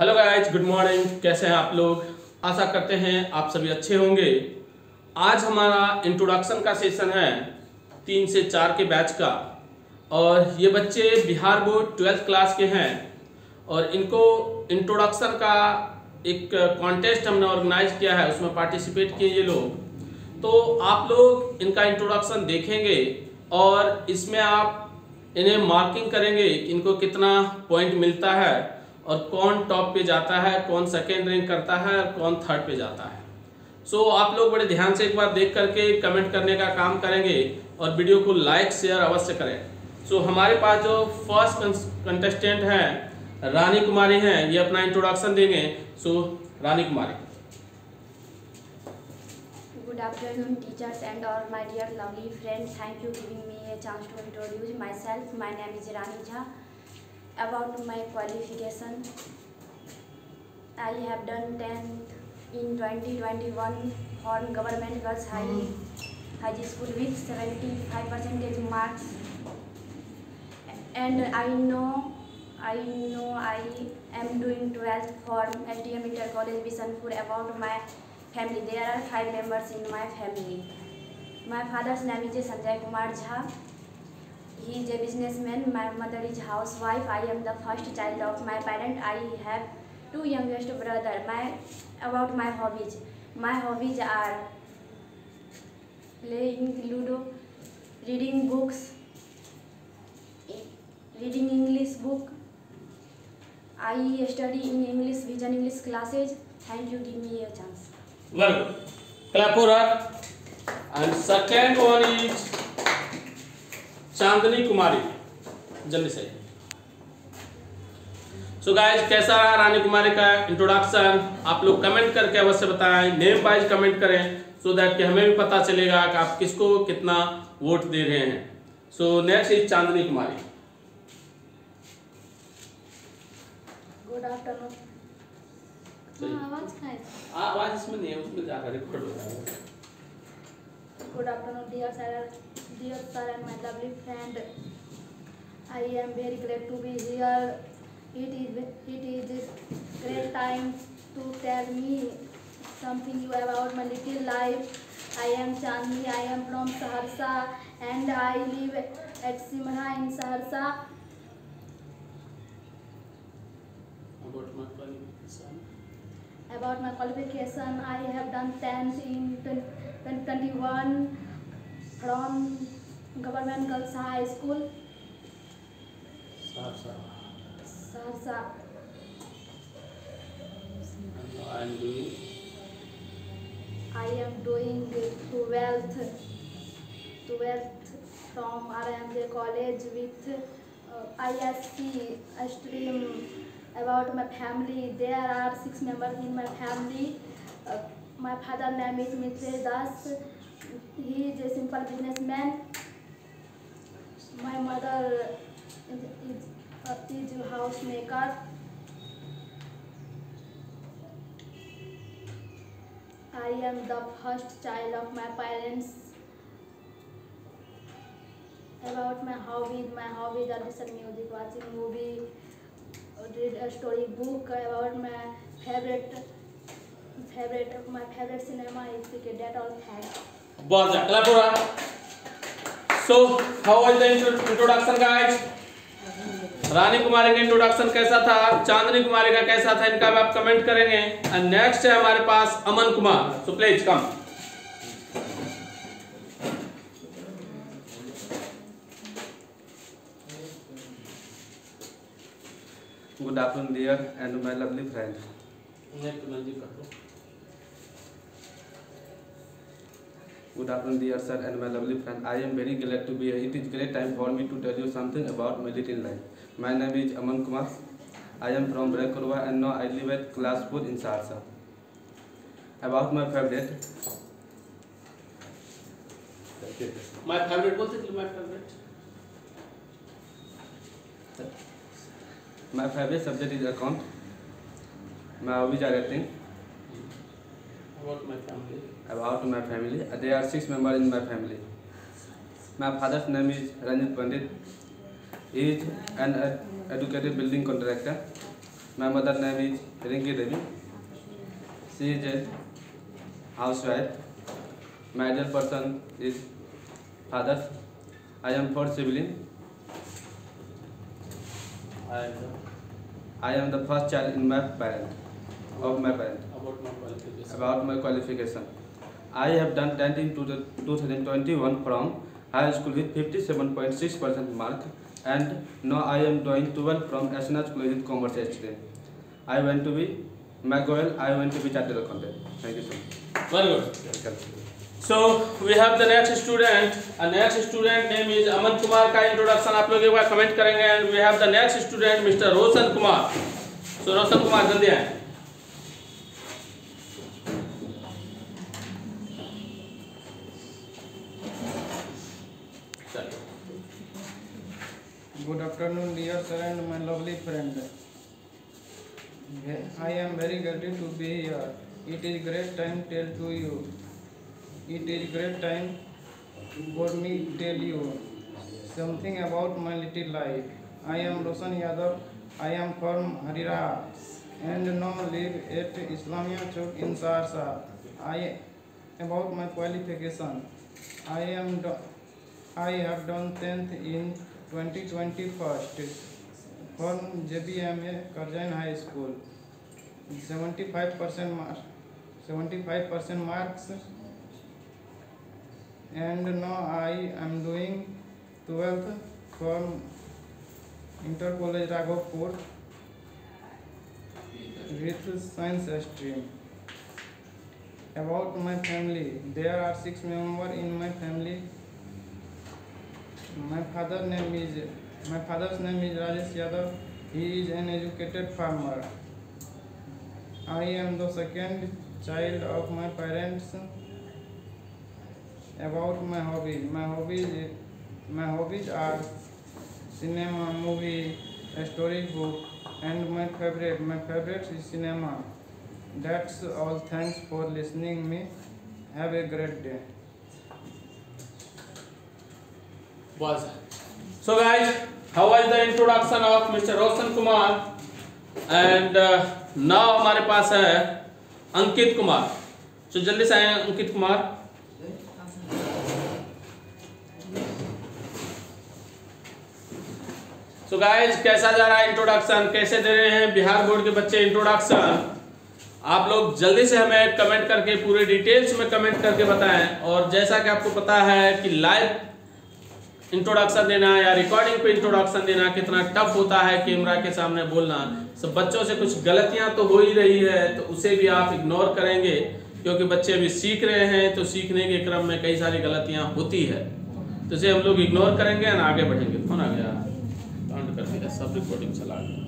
Hello guys good morning कैसे हैं आप लोग आशा करते हैं आप सभी अच्छे होंगे आज हमारा इंट्रोडक्शन का सेशन है तीन से चार के बैच का और ये बच्चे बिहार बोर्ड ट्वेल्थ क्लास के हैं और इनको इंट्रोडक्शन का एक कॉन्टेस्ट हमने ऑर्गेनाइज किया है उसमें पार्टिसिपेट किए ये लोग तो आप लोग इनका इंट्रोडक्शन देखेंगे और इसमें आप इन्हें मार्किंग करेंगे कि इनको कितना पॉइंट मिलता है और कौन टॉप पे जाता है कौन सेकेंड रैंक करता है और कौन थर्ड पे जाता है सो so, आप लोग बड़े ध्यान से एक बार देख करके कमेंट करने का काम करेंगे और वीडियो को लाइक शेयर अवश्य करें सो so, हमारे पास जो फर्स्ट कंटेस्टेंट हैं रानी कुमारी हैं ये अपना इंट्रोडक्शन देंगे so so, Rani Kumari Good afternoon teachers and all my dear lovely friends. Thank you giving me a chance to introduce myself. My name is Rani Jha. about my qualification i have done 10th in 2021 for government girls high high school with 75 percentage marks and i know i know i am doing 12th for hdm inter college bisanpur about my family there are five members in my family my father's name is sanjay kumar jha He is a businessman. My mother is housewife. I am the first child of my parents. I have two youngest brothers. About my hobbies. My hobbies are playing Ludo, reading books, reading English book. I study in English, Vision English classes. Thank you, give me a chance. Well, clap for her. And second one is चांदनी कुमारी जल्दी से सो so guys कैसा रहा रानी कुमारी का introduction आप लोग comment करके अवश्य बताएं नेम वाइज कमेंट करें सो so दैट कि हमें भी पता चलेगा कि आप किसको कितना वोट दे रहे हैं so next is Chandni Kumari good afternoon आवाज इसमें नहीं है उसमें जाकर रिकॉर्ड हो रहा है Good afternoon, dear sir and my lovely friend. I am very glad to be here. It is great time to tell me something you about my little life. I am Chandni. I am from Saharsa and I live at Simha in Saharsa. About my qualification, I have done 10th in 21 from Government Girls High School. Sarsa. Sarsa. I am doing. I am doing 12th, 12th from RMJ College with uh, ISC stream about my family. There are six members in my family. My father name is Mithilesh Das he is a simple businessman my mother is is house maker I am the first child of my parents. About my hobbies, my hobbies are listening music, watching movie, read a story book. About my favorite favourite my favourite cinema is Cricket. That all thanks. बहुत ज्यादा clap हो रहा so how was the introduction guys Rani Kumari का introduction कैसा था चांदनी कुमारी का कैसा था इनका भी आप कमेंट करेंगे एंड नेक्स्ट है हमारे पास Aman Kumar so please come good afternoon dear and my lovely friends Good afternoon, dear sir and my lovely friend. I am very glad to be here. It is great time for me to tell you something about military life. My name is Aman Kumar. I am from Barakurwa and now I live at class 4 in Sarsa. About my favorite. My favorite, what is my favorite? My favorite subject is account. मैं अभी जा रहे thing to my family they are six member in my family my father's name is Ranjit Pandit is an educated building contractor my mother name is Rinki Devi she is a house wife my elder person is father I am fourth sibling I am the first child in my parent of my about my qualification. About my qualification. I have done tenth in 2021 from high school with 57.6% mark and now I am doing 12 from SNH College with Commerce HTM. I want to be my goal, I want to be chartered accountant. Thank you so much. Very good. So we have the next student. A next student name is Aman Kumar. का introduction आप लोग एक बार comment करेंगे and we have the next student Mr. Roshan Kumar. So Roshan Kumar जल्दी आएं. afternoon dear sir and my lovely friend i am very glad to be here it is great time tell to you it is great time for me tell you something about my little life i am roshan yadav i am from harira and now live at islamia chowk in sarsa i about my qualification i am i have done 10th in twenty twenty first from J B M A Karjain high school seventy five percent marks seventy five percent marks and no I am doing twelfth from inter college Raghavpur with science stream about my family there are six member in my family father name is my father's name is Rajesh Yadav. He is an educated farmer. I am the second child of my parents. About my hobbies, my hobbies, my hobbies are cinema, movie, storybook, and my favorite, my favorite is cinema. That's all. Thanks for listening me. Have a great day. was So guys, how was the introduction of Mr. Roshan Kumar? And uh, now hamare paas hai ankit kumar so jaldi se aaye ankit kumar so so guys कैसा जा रहा है introduction कैसे दे रहे हैं Bihar board के बच्चे introduction आप लोग जल्दी से हमें कमेंट करके पूरे डिटेल्स में कमेंट करके बताएं और जैसा कि आपको पता है कि लाइव इंट्रोडक्शन देना या रिकॉर्डिंग पे इंट्रोडक्शन देना कितना टफ होता है कैमरा के सामने बोलना सब बच्चों से कुछ गलतियां तो हो ही रही है तो उसे भी आप इग्नोर करेंगे क्योंकि बच्चे अभी सीख रहे हैं तो सीखने के क्रम में कई सारी गलतियां होती है तो इसे हम लोग इग्नोर करेंगे और आगे बढ़ेंगे फोन आ गया काउंट कर दिया सब रिकॉर्डिंग चला गया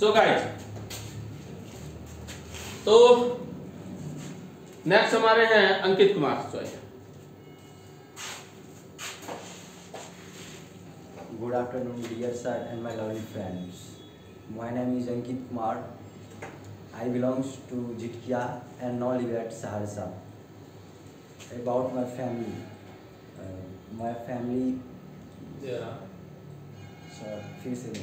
सो so गाइस तो नेक्स्ट हमारे हैं Ankit Kumar good afternoon dear sir and my lovely friends my name is Ankit Kumar I belongs to Jhitkiya and now live at Saharsa about my family my family sir फिर से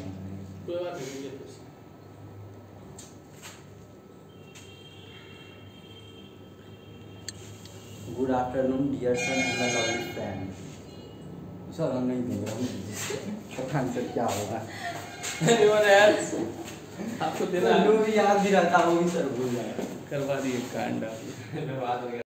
good afternoon dear son and my lovely friend sir हम नहीं देंगे हम पता answer क्या होगा आपको देना भी याद भी रहता होगी सर भूल जाए करवा दिए कांड